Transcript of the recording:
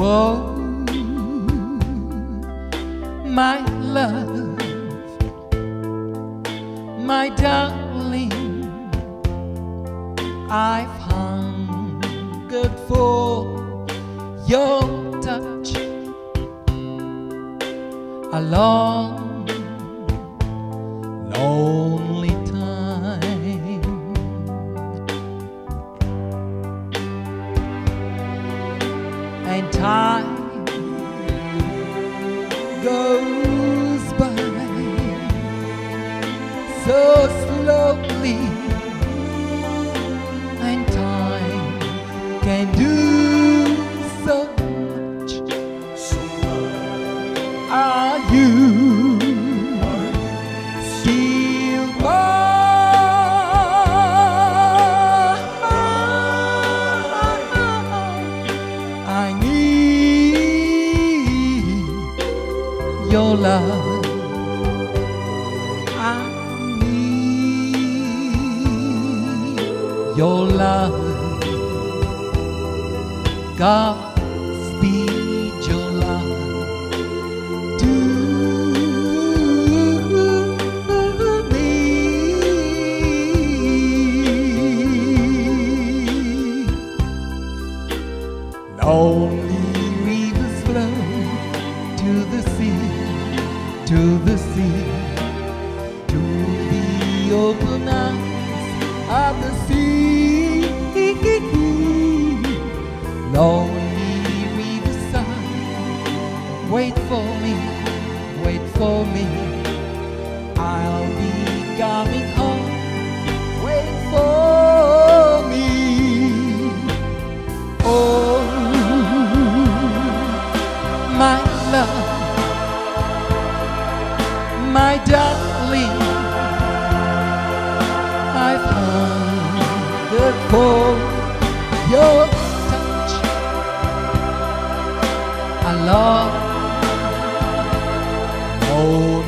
Whoa, my love, my darling, I've hungered for your touch. A And time. Goes by so slowly, and time can do your love. I need your love. God speed your love to me. Lonely to the sea, to the open arms of the sea. Lonely riverside, wait for me, wait for me. wonderful your touch. I love. Oh.